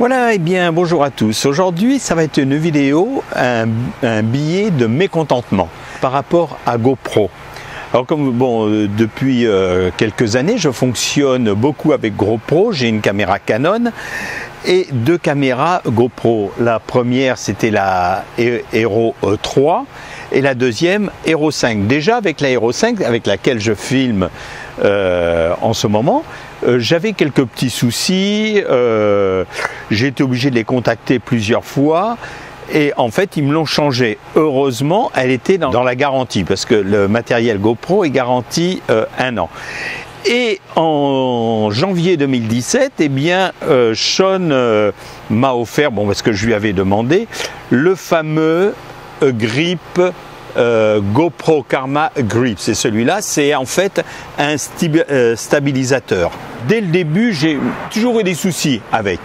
Voilà, et eh bien bonjour à tous. Aujourd'hui, ça va être une vidéo, un, billet de mécontentement par rapport à GoPro. Alors comme bon, euh, depuis euh, quelques années, je fonctionne beaucoup avec GoPro. J'ai une caméra Canon et deux caméras GoPro. La première, c'était la Hero 3 et la deuxième Hero 5. Déjà avec la Hero 5, avec laquelle je filme euh, en ce moment, euh, j'avais quelques petits soucis. Euh, j'ai été obligé de les contacter plusieurs fois. Et en fait, ils me l'ont changé. Heureusement, elle était dans, la garantie, parce que le matériel GoPro est garanti un an. Et en janvier 2017, eh bien, Sean m'a offert, bon, parce que je lui avais demandé, le fameux grip euh, GoPro Karma Grip. C'est celui-là, c'est en fait un euh, stabilisateur. Dès le début, j'ai toujours eu des soucis avec.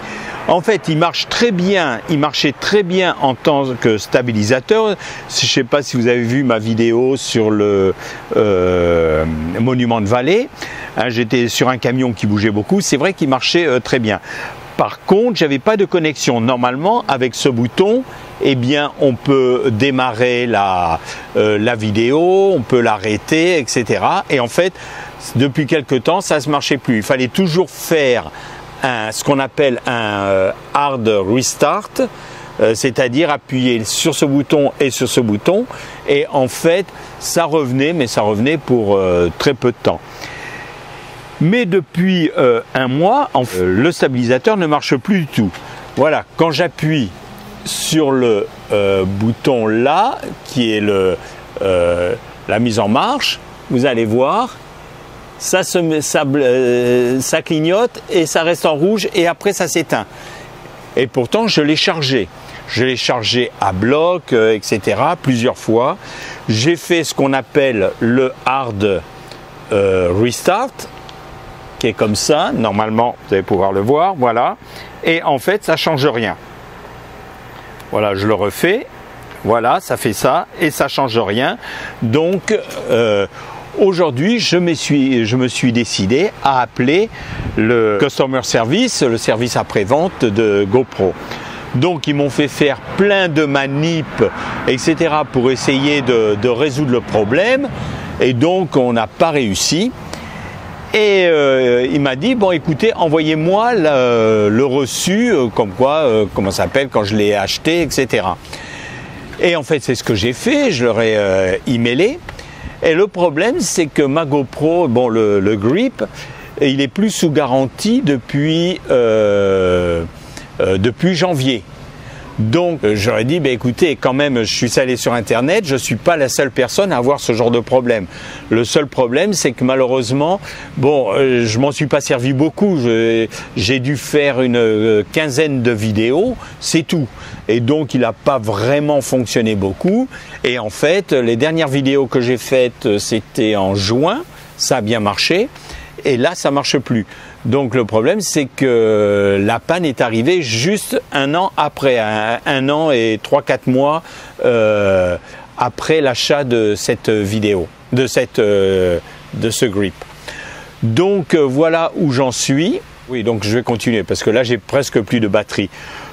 En fait, il marche très bien, il marchait très bien en tant que stabilisateur. Je ne sais pas si vous avez vu ma vidéo sur le euh, monument de vallée. Hein, j'étais sur un camion qui bougeait beaucoup. C'est vrai qu'il marchait très bien. Par contre, j'avais pas de connexion. Normalement, avec ce bouton, eh bien, on peut démarrer la, euh, la vidéo, on peut l'arrêter, etc. Et en fait, depuis quelque temps, ça ne marchait plus. Il fallait toujours faire ce qu'on appelle un euh, hard restart, euh, c'est-à-dire appuyer sur ce bouton et sur ce bouton. Et en fait, ça revenait, mais ça revenait pour très peu de temps. Mais depuis euh, un mois, le stabilisateur ne marche plus du tout. Voilà, quand j'appuie sur le euh, bouton là, qui est euh, la mise en marche, vous allez voir, ça, se, ça, clignote et ça reste en rouge et après ça s'éteint. Et pourtant, je l'ai chargé. Je l'ai chargé à bloc, etc., plusieurs fois. J'ai fait ce qu'on appelle le hard restart qui est comme ça. Normalement, vous allez pouvoir le voir. Voilà. Et en fait, ça change rien. Voilà, je le refais. Voilà, ça fait ça et ça change rien. Donc, euh, aujourd'hui, je je me suis décidé à appeler le customer service, le service après-vente de GoPro. Donc ils m'ont fait faire plein de manips, etc. pour essayer de, de résoudre le problème. Et donc on n'a pas réussi. Et euh, il m'a dit bon écoutez envoyez-moi le, reçu euh, comme quoi euh, comment ça s'appelle quand je l'ai acheté etc. Et en fait c'est ce que j'ai fait, je leur ai emailé. Et le problème c'est que ma GoPro bon le, grip il est plus sous garantie depuis depuis janvier. Donc euh, j'aurais dit, bah, écoutez, quand même, je suis allé sur Internet, je ne suis pas la seule personne à avoir ce genre de problème. Le seul problème, c'est que malheureusement, bon, euh, je m'en suis pas servi beaucoup. J'ai dû faire une euh, quinzaine de vidéos, c'est tout. Et donc il n'a pas vraiment fonctionné beaucoup. Et en fait, les dernières vidéos que j'ai faites, c'était en juin, ça a bien marché et là ça marche plus. Donc le problème c'est que la panne est arrivée juste un an après, un, an et 3-4 mois euh, après l'achat de cette vidéo, de, euh, ce grip. Donc euh, voilà où j'en suis. Oui, donc je vais continuer parce que là j'ai presque plus de batterie.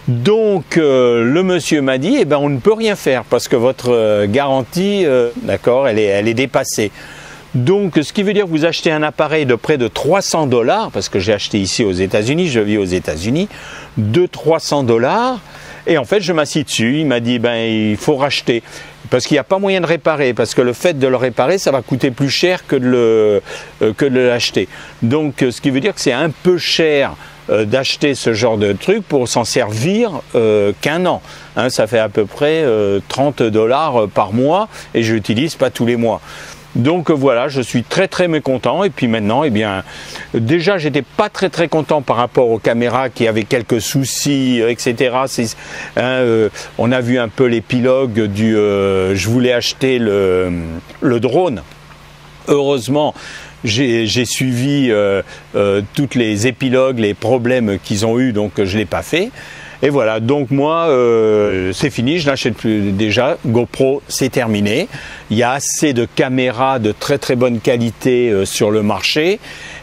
Donc le monsieur m'a dit, eh ben on ne peut rien faire parce que votre garantie, d'accord, elle est dépassée. Donc, ce qui veut dire que vous achetez un appareil de près de 300 dollars, parce que j'ai acheté ici aux États-Unis, je vis aux États-Unis, de 300 dollars. Et en fait, je m'assis dessus. Il m'a dit, ben, il faut racheter. Parce qu'il n'y a pas moyen de réparer. Parce que le fait de le réparer, ça va coûter plus cher que de le, euh, l'acheter. Donc, ce qui veut dire que c'est un peu cher euh, d'acheter ce genre de truc pour s'en servir euh, qu'un an. Hein, ça fait à peu près 30 dollars par mois et je l'utilise pas tous les mois. Donc voilà, je suis très très mécontent. Et puis maintenant, eh bien, déjà j'étais pas très très content par rapport aux caméras qui avaient quelques soucis, euh, etc. Hein, euh, on a vu un peu l'épilogue du. Euh, je voulais acheter le, drone. Heureusement, j'ai suivi euh, euh, toutes les épilogues, les problèmes qu'ils ont eu, donc je ne l'ai pas fait. Et voilà, donc moi, euh, c'est fini, je n'achète plus déjà. GoPro, c'est terminé. Il y a assez de caméras de très très bonne qualité euh, sur le marché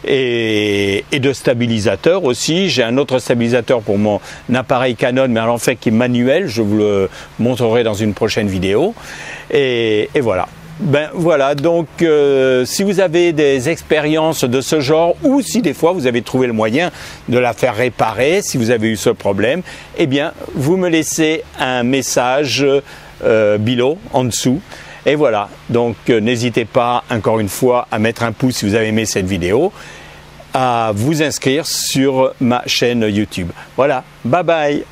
et, de stabilisateurs aussi. J'ai un autre stabilisateur pour mon appareil Canon, mais en fait qui est manuel. Je vous le montrerai dans une prochaine vidéo. et voilà. Ben voilà, donc euh, si vous avez des expériences de ce genre ou si des fois vous avez trouvé le moyen de la faire réparer, si vous avez eu ce problème, eh bien vous me laissez un message euh, en dessous. Et voilà, donc euh, n'hésitez pas encore une fois à mettre un pouce si vous avez aimé cette vidéo, à vous inscrire sur ma chaîne YouTube. Voilà, bye bye